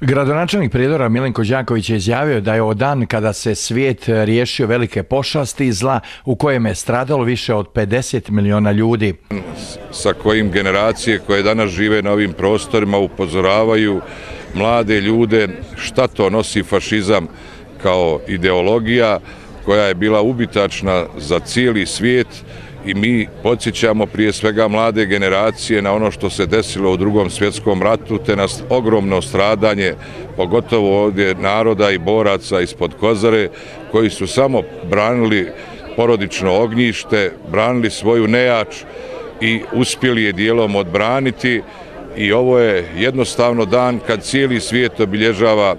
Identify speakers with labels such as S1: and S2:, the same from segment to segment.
S1: Gradonačelnik Prijedora Milenko Đaković je izjavio da je o dan kada se svijet riješio velike pošasti i zla u kojem je stradalo više od 50 miliona ljudi.
S2: Sa kojim generacije koje danas žive na ovim prostorima upozoravaju mlade ljude šta to nosi fašizam kao ideologija koja je bila ubitačna za cijeli svijet i mi podsjećamo prije svega mlade generacije na ono što se desilo u drugom svjetskom ratu, te nas ogromno stradanje, pogotovo ovdje naroda i boraca ispod Kozare, koji su samo branili porodično ognjište, branili svoju nejač i uspjeli je dijelom odbraniti. I ovo je jednostavno dan kad cijeli svijet obilježava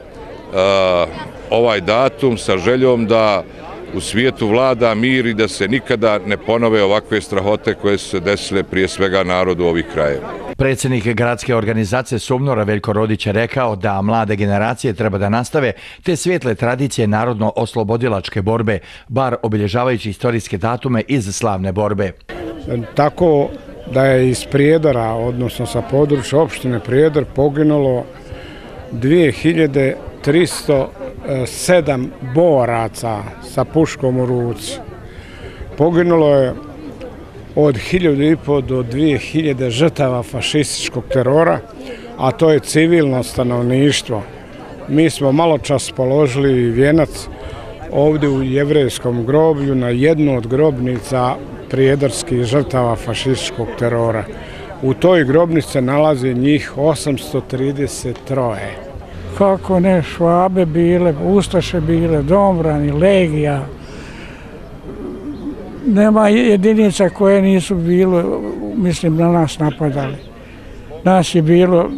S2: ovaj datum sa željom da u svijetu vlada mir i da se nikada ne ponove ovakve strahote koje su se desile prije svega narodu ovih krajeva.
S1: Predsjednik gradske organizacije Sumnora Veljko Rodić je rekao da mlade generacije treba da nastave te svijetle tradicije narodno-oslobodilačke borbe, bar obilježavajući istorijske datume iz slavne borbe.
S3: Tako da je iz Prijedora, odnosno sa područja opštine Prijedor, poginulo 307 boraca sa puškom u ruci. Poginulo je od 1500 do 2000 žrtava fašističkog terora, a to je civilno stanovništvo. Mi smo malo čas položili vjenac ovdje u jevrejskom groblju na jednu od grobnica prijedorskih žrtava fašističkog terora. U toj grobnici nalazi njih 833.
S4: Kako ne, švabe bile, ustaše bile, dombrani, legija. Nema jedinica koje nisu bilo, mislim, na nas napadali. Nas je bilo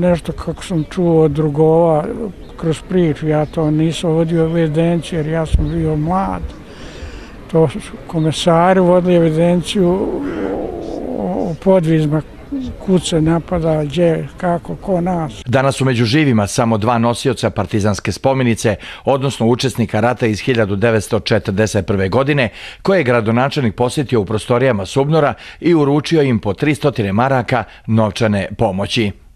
S4: nešto kako sam čuo od drugova kroz priču, ja to nisam vodio evidenciju jer ja sam bio mlad. To su komesari vodili evidenciju o podvizma kud se napada, gdje, kako, ko nas.
S1: Danas su među živima samo dva nosioca partizanske spomenice, odnosno učesnika rata iz 1941. godine, koje je gradonačelnik posjetio u prostorijama Subnora i uručio im po 300 maraka novčane pomoći.